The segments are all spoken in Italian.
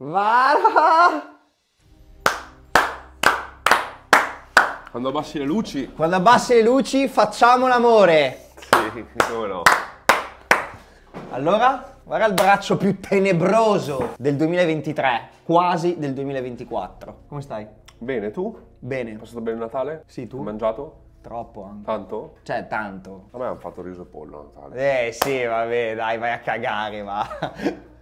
Vara! Quando abbassi le luci. Quando abbassi le luci facciamo l'amore. Sì, come no. Allora, guarda il braccio più tenebroso del 2023, quasi del 2024. Come stai? Bene, tu? Bene. Hai passato bene il Natale? Sì, tu? Hai mangiato? Troppo anche. Tanto? Cioè, tanto. A me hanno fatto riso e pollo a Natale. Eh sì, vabbè, dai, vai a cagare, va.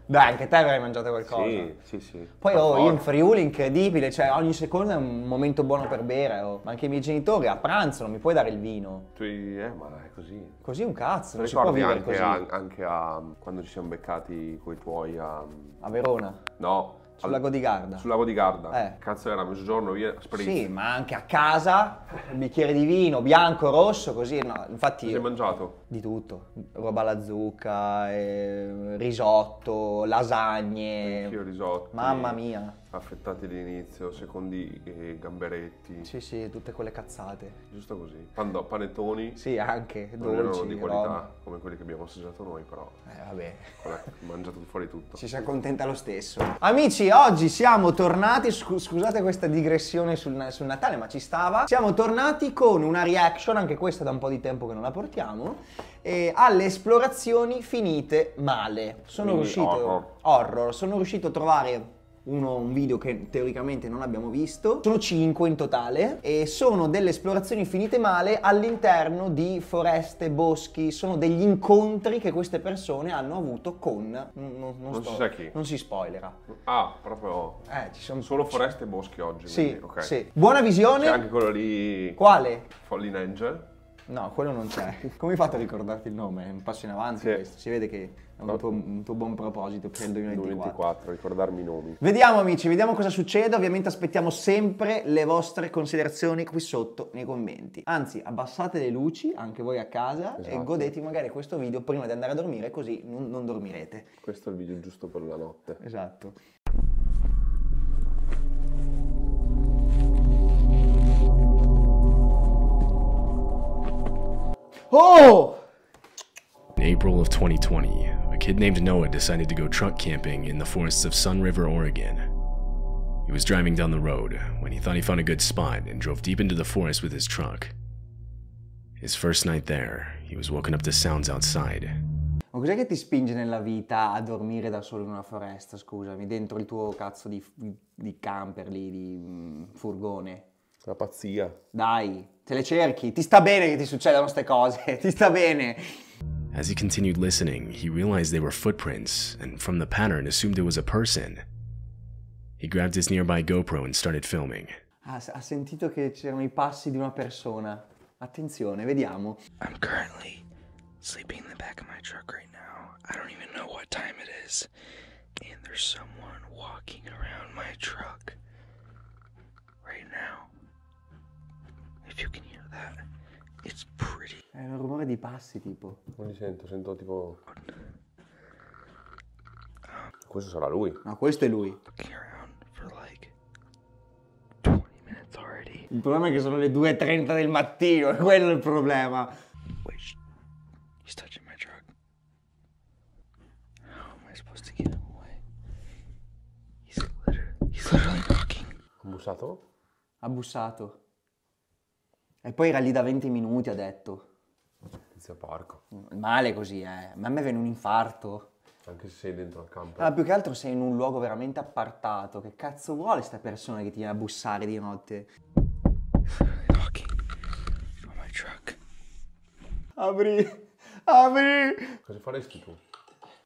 Dai, anche te avrai mangiato qualcosa. Sì, sì, sì. Poi oh, io in forza. Friuli incredibile, cioè ogni secondo è un momento buono per bere, oh. ma anche i miei genitori a pranzo non mi puoi dare il vino. Tu- eh, ma è così. Così un cazzo, non si può vivere anche, così. a, anche a quando ci siamo beccati coi tuoi a... A Verona, No. Sul lago di Garda. Sul lago di Garda. Eh. Cazzo era mezzogiorno via, spritz. Sì, ma anche a casa, un bicchiere di vino, bianco, rosso, così, no, infatti... Cosa hai mangiato? Di tutto, roba alla zucca, eh, risotto, lasagne. Anch'io risotto. Mamma mia. Affettati all'inizio, secondi e gamberetti. Sì, sì, tutte quelle cazzate. Giusto così. Pando- panettoni. Sì, anche Non dolci, di qualità roba. come quelli che abbiamo assaggiato noi, però Eh, vabbè. mangiato fuori tutto. Ci si accontenta lo stesso. Amici, oggi siamo tornati, scu- scusate questa digressione sul, sul Natale, ma ci stava. Siamo tornati con una reaction, anche questa da un po' di tempo che non la portiamo, eh, alle esplorazioni finite male. Sono Quindi riuscito... horror. horror. Sono riuscito a trovare uno- un video che teoricamente non abbiamo visto. Sono 5 in totale e sono delle esplorazioni finite male all'interno di foreste, boschi. Sono degli incontri che queste persone hanno avuto con... Non, non- non sto- si sa chi. Non si spoilera. Ah, proprio Eh, ci sono... solo foreste e boschi oggi. Sì, quindi, ok. sì. Buona visione. C'è anche quello lì. Quale? Fallen Angel. No, quello non c'è. Come hai fatto a ricordarti il nome? È un passo in avanti Sì. questo. Si vede che è un tuo, un tuo buon proposito per il 2024. 2024, ricordarmi i nomi. Vediamo amici, vediamo cosa succede. Ovviamente aspettiamo sempre le vostre considerazioni qui sotto nei commenti. Anzi, abbassate le luci anche voi a casa e Esatto. godete magari questo video prima di andare a dormire così non, non dormirete. Questo è il video giusto per la notte. Esatto. Oh! In April of 2020, a kid named Noah decided to go truck camping in the forests of Sun River, Oregon. He was driving down the road when he thought he found a good spot and drove deep into the forest with his truck. His first night there, he was woken up to sounds outside. Ma cos'è che ti spinge nella vita a dormire da solo in una foresta, scusami, dentro il tuo cazzo di, di camper lì, di mm, furgone? La pazzia. Dai, te le cerchi, ti sta bene che ti succedano queste cose, ti sta bene. As he continued listening, he realized they were footprints, and from the pattern, assumed it was a person. He grabbed his nearby GoPro and started filming. Ha, ha sentito che c'erano i passi di una persona. Attenzione, vediamo. I'm currently sleeping in the back of my truck right now. I don't even know what time it is. And there's someone walking around my truck right now. If you can hear that, it's pretty. È un rumore di passi, tipo. Non li sento, sento tipo. Questo sarà lui. No, questo è lui. Looking around for like 20 minutes already. Il problema è che sono le 2.30 del mattino, è quello il problema. Wait, sh- he's touching my truck. How am I supposed to get him away? He's literally, he's literally knocking. Ha bussato? Ha bussato. E poi era lì da 20 minuti, ha detto. Tizio parco. Male così, eh. Ma a me viene un infarto. Anche se sei dentro al campo. Ah, più che altro sei in un luogo veramente appartato. Che cazzo vuole sta persona che ti viene a bussare di notte? knocking on my truck. Apri! Apri! Cosa faresti tu?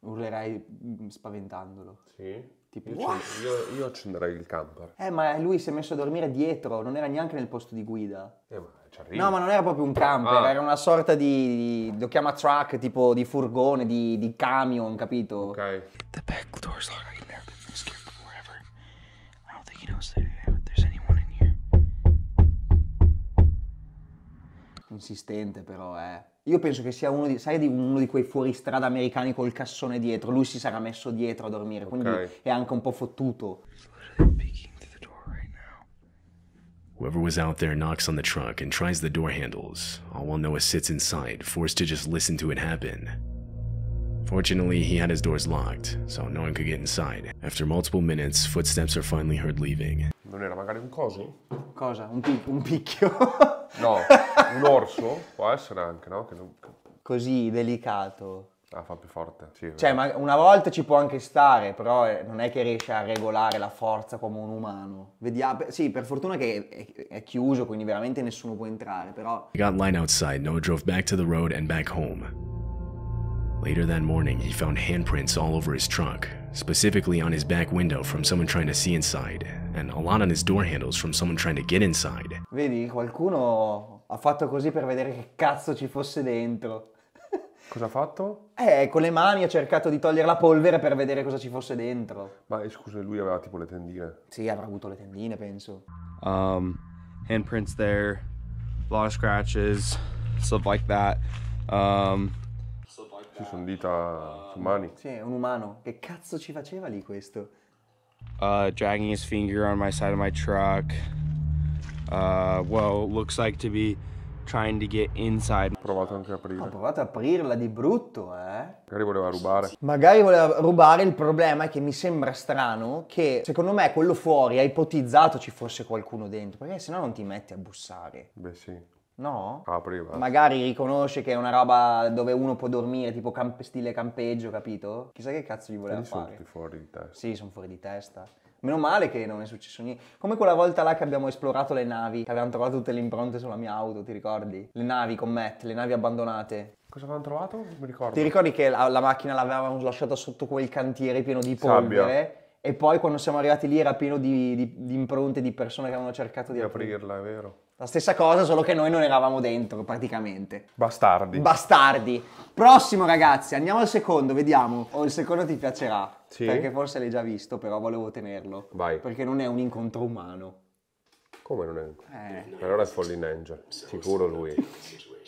Urlerai mm, spaventandolo. Sì? Tipo, Io, io- io accenderei il camper. Eh, ma lui si è messo a dormire dietro, non era neanche nel posto di guida. Eh, ma. No, ma non era proprio un camper, Ah. era una sorta di, di- lo chiama truck, tipo di furgone, di, di camion, capito? Ok. The back door's locked. I can never been scared before ever. I don't think he knows that there's anyone in here. Insistente però, eh. Io penso che sia uno di, sai, di uno di quei fuoristrada americani col cassone dietro, lui si sarà messo dietro a dormire, quindi Ok. è anche un po' fottuto. Whoever was out there knocks on the truck and tries the door handles, all while Noah sits inside, forced to just listen to it happen. Fortunately, he had his doors locked, so no one could get inside. After multiple minutes, footsteps are finally heard leaving. Non era magari un coso? Cosa? Un, pic- un picchio? No, un orso? Può essere anche, no? Che non... Così delicato. Ah, fa più forte. Sì, Cioè, ma una volta ci può anche stare, però eh, non è che riesce a regolare la forza come un umano. Vediamo, sì, per fortuna che è, è chiuso, quindi veramente nessuno può entrare, però... He got line outside, Noah drove back to the road and back home. Later that morning, he found handprints all over his truck, specifically on his back window from someone trying to see inside, and a lot on his door handles from someone trying to get inside. Vedi, qualcuno ha fatto così per vedere che cazzo ci fosse dentro. Cosa ha fatto? Eh, con le mani ha cercato di togliere la polvere per vedere cosa ci fosse dentro. Ma eh, scusa, lui aveva tipo le tendine. Sì, avrà avuto le tendine, penso. Um, handprints there, a lot of scratches, stuff like that. Um, Ci sono dita su mani. Sì, è un umano. Che cazzo ci faceva lì questo? uh, dragging his finger on my side of my truck. Uh, well, looks like to be trying to get inside. Ho provato anche a Ho aprire. provato ad aprirla di brutto, eh. Magari voleva rubare. Magari voleva rubare, il problema è che mi sembra strano che secondo me quello fuori ha ipotizzato ci fosse qualcuno dentro, perché sennò non ti metti a bussare, Beh sì. no? Apriva. Magari riconosce che è una roba dove uno può dormire, tipo camp- stile campeggio, capito? Chissà che cazzo gli voleva sono fare. tutti fuori di testa. Sì, sono fuori di testa. Meno male che non è successo niente. Come quella volta là che abbiamo esplorato le navi, che avevamo trovato tutte le impronte sulla mia auto, ti ricordi? Le navi con Matt, le navi abbandonate. Cosa avevano trovato? Non mi ricordo. Ti ricordi che la, la macchina l'avevamo lasciata sotto quel cantiere pieno di Sabbia. polvere? E poi quando siamo arrivati lì era pieno di, di- di impronte di persone che avevano cercato di, Di aprirla, è vero. La stessa cosa, solo che noi non eravamo dentro praticamente. Bastardi. Bastardi. Prossimo ragazzi, andiamo al secondo, vediamo. O il secondo ti piacerà. Sì? Perché forse l'hai già visto, però volevo tenerlo. Vai. Perché non è un incontro umano. Come non è? Eh, Allora è Fallen Angel. Sicuro lui.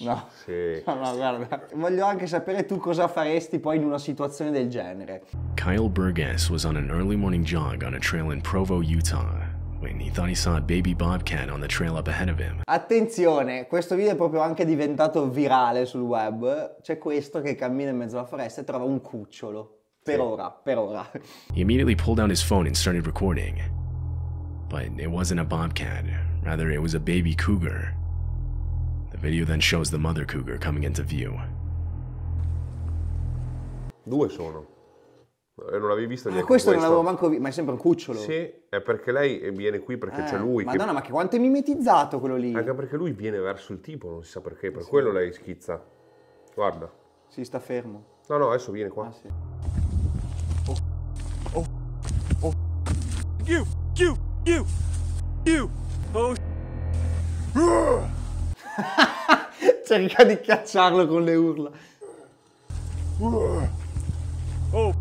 no. Sì. No, no, guarda. Voglio anche sapere tu cosa faresti poi in una situazione del genere. Kyle Burgess was on an early morning jog on a trail in Provo, Utah, when he thought he saw a baby bobcat on the trail up ahead of him. Attenzione, questo video è proprio anche diventato virale sul web. C'è questo che cammina in mezzo alla foresta e trova un cucciolo. Per ora, per ora. He immediately pulled out his phone and started recording. But it wasn't a bobcat, rather, it was a baby cougar. The video then shows the mother cougar coming into view. Due sono. E non l'avevi visto Ma neanche questo non questo? l'avevo manco visto, ma è sempre un cucciolo. Sì, è perché lei viene qui perché Eh, c'è lui. che- Madonna, ma che quanto è mimetizzato quello lì. Anche perché lui viene verso il tipo, non si sa perché, per quello lei schizza. Guarda. Si sta fermo. No, no, adesso viene qua. Ah, sì. You, you, you, you. Oh, Cerca di cacciarlo con le urla. oh, oh,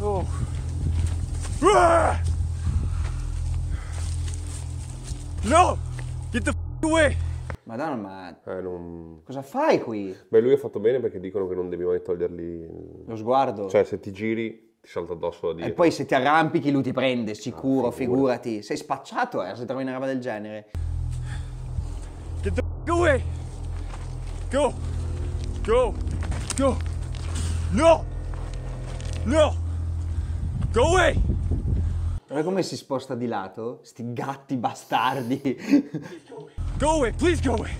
oh. Ah! No! Get the f- away! Madonna, ma Eh, non... cosa fai qui? Beh, lui ha fatto bene perché dicono che non devi mai togliergli... Lo sguardo. Cioè, se ti giri, ti salta addosso da e dietro. poi se ti arrampichi lui ti prende, sicuro, Ah, figurati. Sei spacciato, eh, se trovi una roba del genere. Get the f- away! Go! Go! Go! No! No! Go away! Guarda come si sposta di lato? Sti gatti bastardi. Go away! Please go away!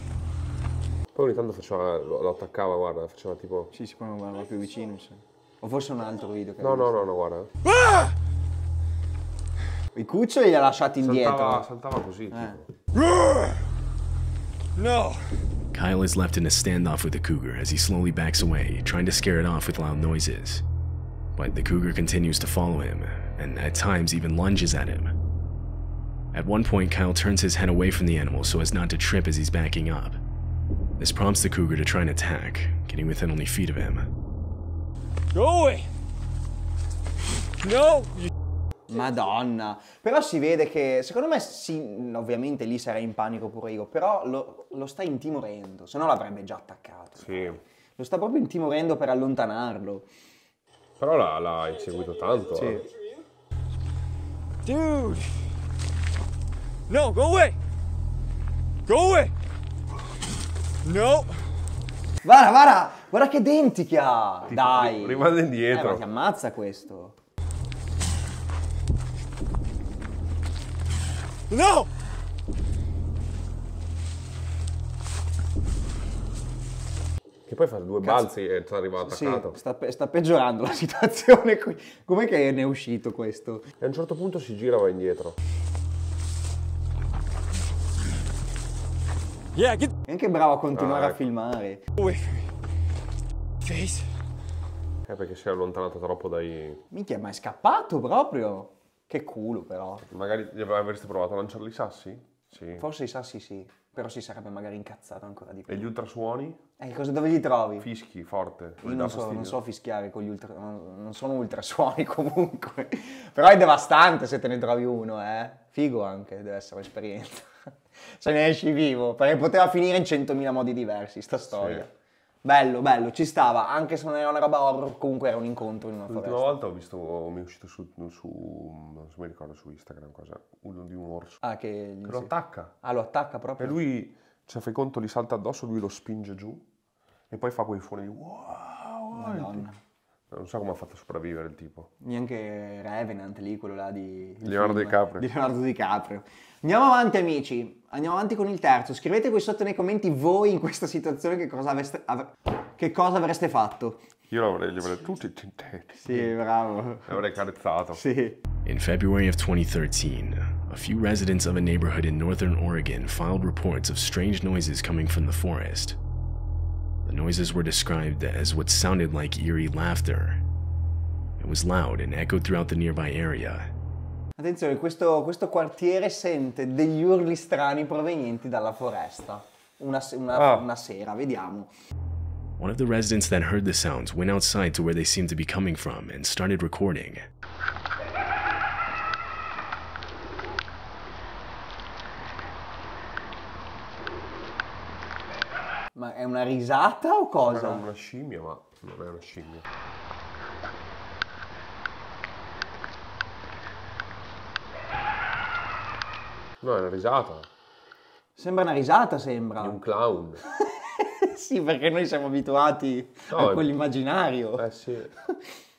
Poi ogni tanto faceva, lo, lo attaccava, guarda, faceva tipo... sì, si può guardare più vicino, sa. O forse un altro video che No, no, no, no, guarda. Ah! I cuccioli li ha lasciati indietro. Saltava, saltava così, Eh. tipo. No! Kyle is left in a standoff with the cougar as he slowly backs away, trying to scare it off with loud noises. But the cougar continues to follow him, and at times even lunges at him. At one point, Kyle turns his head away from the animal so as not to trip as he's backing up. This prompts the cougar to try and attack, getting within only feet of him. Go away! No! Madonna. Però si vede che, secondo me, sì, ovviamente lì sarei in panico pure io, però lo, lo sta intimorendo, se no l'avrebbe già attaccato. Sì. Lo sta proprio intimorendo per allontanarlo. Però l'ha, l'ha inseguito tanto. Sì. eh. Dude! No, go away! Go away! No! Guarda, guarda, guarda che denti che ha. Dai. rimane Eh, indietro. ma ti ammazza questo. No! Che poi fa due balzi e ti arriva Sì, attaccato. sta, pe- sta peggiorando la situazione qui. Com'è che ne è uscito questo? E a un certo punto si gira e va indietro. Yeah, get È anche bravo a continuare Ah, a ecco. filmare. from me. Face. Eh, perché si è allontanato troppo dai... Minchia, ma è scappato proprio. Che culo però. Magari gli avreste provato a lanciarli i sassi? Sì. Forse i sassi sì, però si sarebbe magari incazzato ancora di più. E gli ultrasuoni? Eh, cosa dove li trovi? Fischi, forte. Io non so, non so fischiare con gli ultra... Non non sono ultrasuoni comunque. Però è devastante se te ne trovi uno, eh. Figo anche, deve essere un'esperienza. se ne esci vivo, perché poteva finire in 100.000 modi diversi, sta storia. Sì. Bello, bello, ci stava, anche se non era una roba horror, comunque era un incontro in una L'ultima foresta. volta ho visto, mi è uscito su, su, non so mi ricordo su Instagram cosa, uno di un orso. Ah, che... Che lo attacca. Ah, lo attacca E proprio? lui, cioè fai conto, gli salta addosso, lui lo spinge giù e poi fa quei suoni di wow, wow. Madonna. Non so come ha fatto a sopravvivere il tipo. Neanche Revenant lì, quello là di... Leonardo film DiCaprio. Di Leonardo DiCaprio. Andiamo avanti amici, andiamo avanti con il terzo. Scrivete qui sotto nei commenti voi in questa situazione che cosa, avreste, avre- che cosa avreste fatto. Io l'avrei, li avrei tutti tintati. Sì, bravo. L'avrei carezzato. Sì. In February of 2013, a few residents of a neighborhood in northern Oregon filed reports of strange noises coming from the forest. The noises were described as what sounded like eerie laughter. It was loud and echoed throughout the nearby area. Attenzione, questo, questo quartiere sente degli urli strani provenienti dalla foresta. Una, una- Ah. una sera, vediamo. One of the residents that heard the sounds went outside to where they seemed to be coming from and started recording. Una risata o Era cosa? una scimmia, ma non è una scimmia. No, è una risata. Sembra una risata, sembra. Di un clown. sì, perché noi siamo abituati No, a quell'immaginario. Eh sì.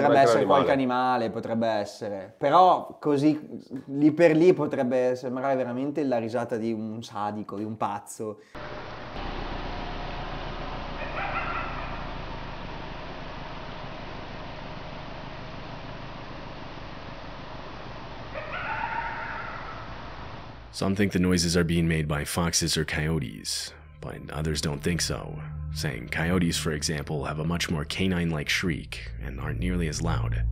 Potrebbe essere un qualche animale, potrebbe essere. Però così, lì per lì potrebbe sembrare veramente la risata di un sadico, di un pazzo. Some think the noises are being made by foxes or coyotes, but others don't think so, saying coyotes, for example, have a much more canine like shriek and aren't nearly as loud.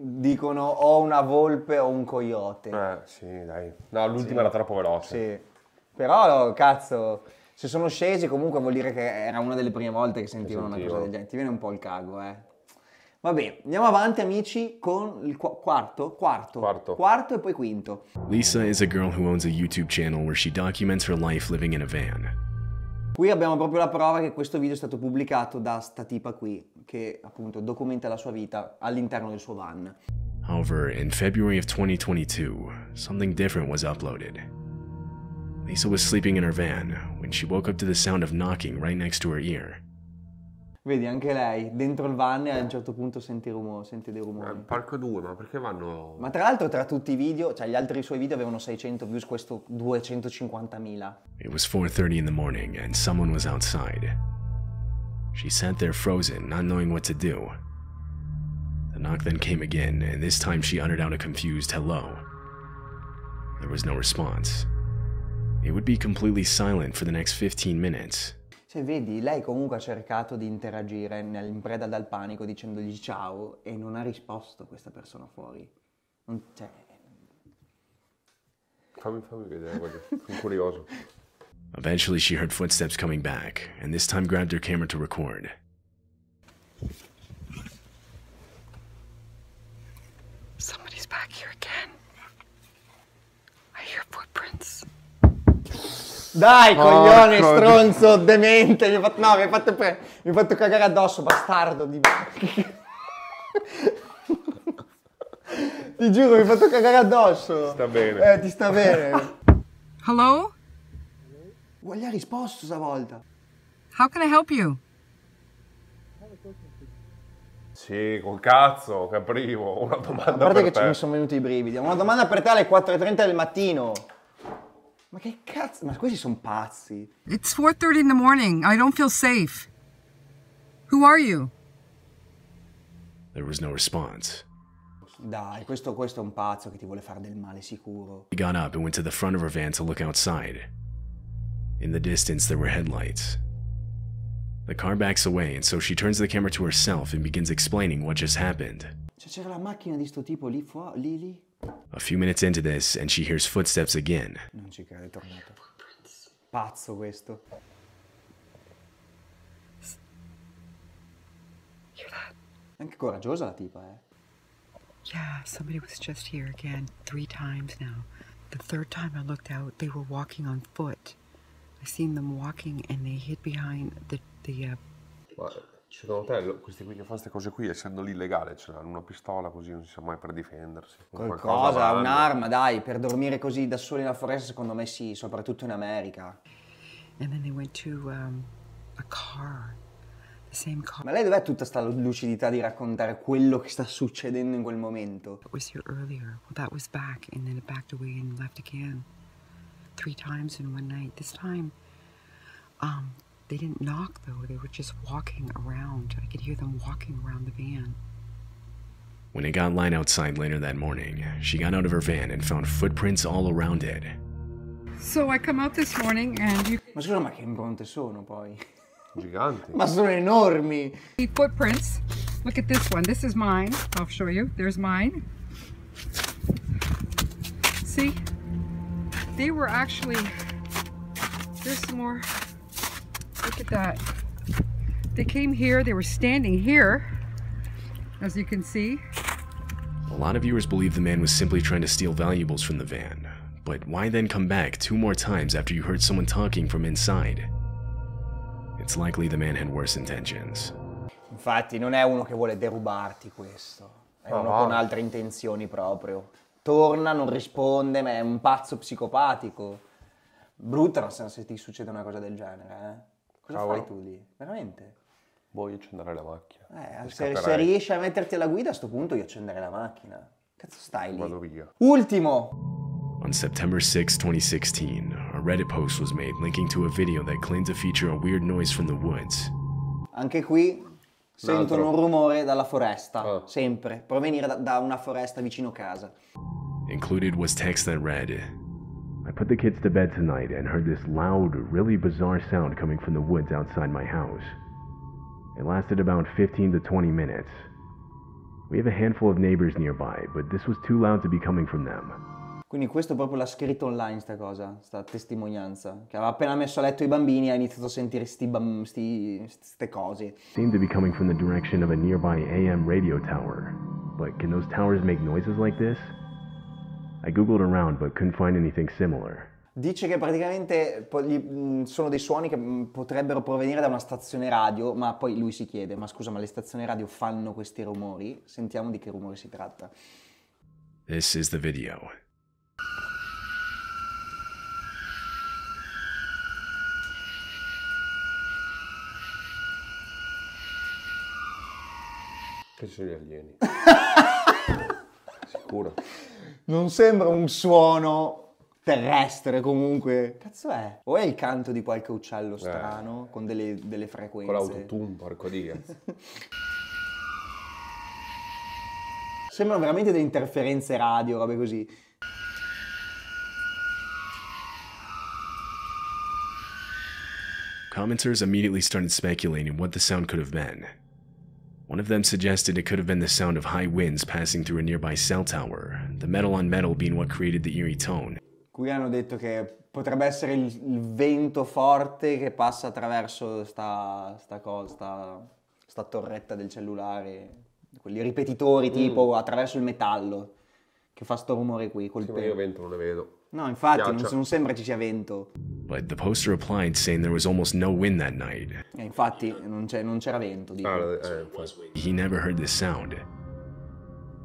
Dicono o una volpe o un coyote. Eh sì, dai. No, l'ultima era troppo veloce. Sì. Però, cazzo, se sono scesi comunque vuol dire che era una delle prime volte che sentivano una cosa del genere. Ti viene un po' il cago, eh. Vabbè, andiamo avanti amici con il qu- quarto, quarto, Quarto. quarto e poi quinto. Lisa is a girl who owns a YouTube channel where she documents her life living in a van. Qui abbiamo proprio la prova che questo video è stato pubblicato da sta tipa qui, che appunto documenta la sua vita all'interno del suo van. However, in February of 2022, something different was uploaded. Lisa was sleeping in her van when she woke up to the sound of knocking right next to her ear. Vedi, anche lei, dentro il van e a un certo punto senti, rumo- senti dei Eh, rumori. Parco 2, ma perché vanno... Ma tra l'altro tra tutti i video, cioè gli altri suoi video avevano 600 views, questo 250.000. It was 4:30 in the morning and someone was outside. She sat there frozen, not knowing what to do. The knock then came again, and this time she uttered out a confused hello. There was no response. It would be completely silent for the next 15 minutes. Cioè, vedi, lei comunque ha cercato di interagire nel- in preda dal panico dicendogli ciao e non ha risposto questa persona fuori. Non, cioè, Fammi, fammi vedere, voglio. sono curioso. Eventually, she heard footsteps coming back, and this time grabbed her camera to record. Somebody's back here again. I hear footprints. Dai, coglione, Porco stronzo, demente, mi fatto, no, mi hai fatto, pre- mi hai fatto cagare addosso, bastardo di... Ti giuro, mi hai fatto cagare addosso. Sta bene. Eh, ti sta bene. Hello? Gli ha risposto stavolta. How can I help you? Sì, col cazzo, caprivo. Una domanda A parte per che te. ci mi sono venuti i brividi. Una domanda per te alle 4.30 del mattino. Ma che cazzo? Ma questi sono pazzi. It's 4:30 in the morning. I don't feel safe. Who are you? There was no response. Dai, questo, questo è un pazzo che ti vuole fare del male sicuro. He got up and went to the front of her van to look outside. In the distance, there were headlights. The car backs away, and so she turns the camera to herself and begins explaining what just happened. Cioè c'era la macchina di sto tipo lì fuori, lì lì. A few minutes into this, and she hears footsteps again. Non ci credo, è tornato. Pazzo questo. Hear that? Anche coraggiosa la tipa, eh. Yeah, somebody was just here again three times now. The third time I looked out, they were walking on foot. I seen them walking and they hid behind the the uh, Secondo te lo- questi qui che fanno queste cose qui, essendo lì illegale, ce l'hanno una pistola così non si sa mai per difendersi. Qualcosa, un'arma, dai, per dormire così da soli nella foresta secondo me sì, soprattutto in America. and then they went to um, a car. The same car Ma lei dov'è tutta sta lucidità di raccontare quello che sta succedendo in quel momento? that was here earlier. Well, that was back, and then it backed away and left again. Three times in one night. This time, um, they didn't knock though. They were just walking around. I could hear them walking around the van. When it got light outside later that morning, she got out of her van and found footprints all around it. So I come out this morning, and you Ma scusa, ma che impronte sono poi? Giganti. Ma sono enormi! see footprints. Look at this one. This is mine. I'll show you. There's mine. See? They were actually. There's some more. Look at that. They came here. They were standing here, as you can see. A lot of viewers believe the man was simply trying to steal valuables from the van, but why then come back two more times after you heard someone talking from inside? It's likely the man had worse intentions. Infatti non è uno che vuole derubarti questo, è Ma uno con altre intenzioni proprio. Torna, non risponde, ma è un pazzo psicopatico. Brutta no, se se ti succede una cosa del genere, eh. Cosa Cavolo. fai tu lì? Veramente? Voglio accendere la macchina. Eh, se, se riesci a metterti alla guida a sto punto io accenderei la macchina. Cazzo stai lì? Vado via. Ultimo! On September 6, 2016, a Reddit post was made linking to a video that claimed to feature a weird noise from the woods. Anche qui sentono un rumore dalla foresta, Ah. sempre, provenire da, da una foresta vicino casa. Included was text that read I put the kids to bed tonight and heard this loud, really bizarre sound coming from the woods outside my house. It lasted about 15 to 20 minutes. We have a handful of neighbors nearby, but this was too loud to be coming from them. Quindi questo proprio l'ha scritto online sta cosa, sta testimonianza, che aveva appena messo a letto i bambini e ha iniziato a sentire sti, bam- sti, ste cose. Seemed to be coming from the direction of a nearby AM radio tower. But can those towers make noises like this? I googled around but couldn't find anything similar. Dice che praticamente mh, sono dei suoni che mh, potrebbero provenire da una stazione radio, ma poi lui si chiede, ma scusa, ma le stazioni radio fanno questi rumori? Sentiamo di che rumore si tratta. This is the video. Che sono gli alieni. Sicuro. Non sembra un suono terrestre comunque. Cazzo è? O è il canto di qualche uccello strano con delle, delle frequenze? Con l'autotune, porco Dio. Sembrano veramente delle interferenze radio, robe così. Commenters immediately started speculating what the sound could have been. One of them suggested it could have been the sound of high winds passing through a nearby cell tower, the metal on metal being what created the eerie tone. Qui hanno detto che potrebbe essere il, il vento forte che passa attraverso sta, sta cosa, sta, sta torretta del cellulare, quelli ripetitori tipo attraverso il metallo, che fa sto rumore qui col Sì, ma io vento non ne vedo. No, infatti non, non sembra ci sia vento. But the poster replied saying there was almost no wind that night. Eh, infatti non, c'è- non c'era vento, dico. Ah, eh. He never heard this sound.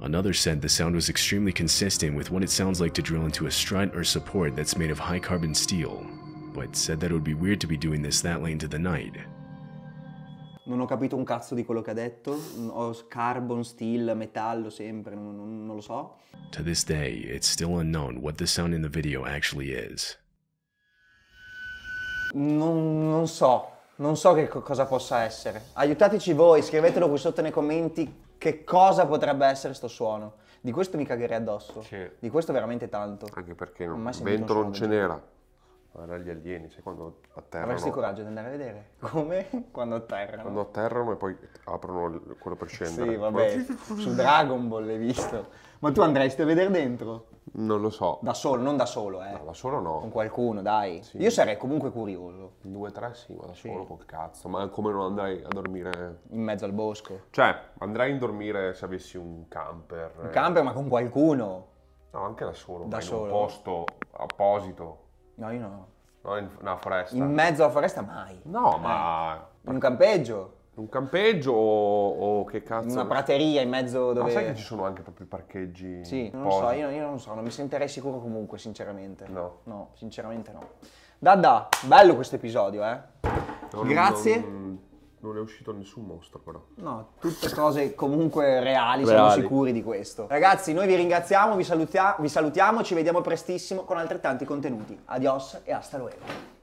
Another said the sound was extremely consistent with what it sounds like to drill into a strut or support that's made of high carbon steel, but said that it would be weird to be doing this that late into the night. Non ho capito un cazzo di quello che ha detto. Ho carbon, steel, metallo sempre, non, non- non lo so. To this day, it's still unknown what the sound in the video actually is. Non, non so, non so che co- cosa possa essere. Aiutateci voi, scrivetelo qui sotto nei commenti che cosa potrebbe essere sto suono. Di questo mi cagherei addosso. Sì. Di questo veramente tanto. Anche perché Non vento non ce n'era. Era gli alieni, sai quando atterrano. Avresti coraggio di andare a vedere come quando atterrano. Quando atterrano e poi aprono quello per scendere. Sì, vabbè, su Dragon Ball l'hai visto. Ma tu andresti a vedere dentro? Non lo so. Da solo, non da solo, eh. No, da solo Con no. qualcuno, dai. Sì. Io sarei comunque curioso. Due, tre sì, ma da solo col cazzo. Ma come non andrei a dormire? In mezzo al bosco. Cioè, andrei a dormire se avessi un camper. Eh. camper, ma con qualcuno. No, anche da solo. Da ma in solo. un posto apposito. No, io no. No, in una foresta. In mezzo alla foresta mai. No, ma... In un campeggio. Un campeggio o, o che cazzo? In una prateria in mezzo Ma sai che dove... ci sono anche proprio i parcheggi? Sì, non lo so, io, io non so, non mi sentirei sicuro comunque, sinceramente. No. No, sinceramente no. Dadda, bello questo episodio, eh. No, non- Grazie. Non, non è uscito nessun mostro però. No, tutte cose comunque reali, siamo Reali. sicuri di questo. Ragazzi, noi vi ringraziamo, vi, salutia- vi salutiamo, ci vediamo prestissimo con altrettanti contenuti. Adios e hasta luego.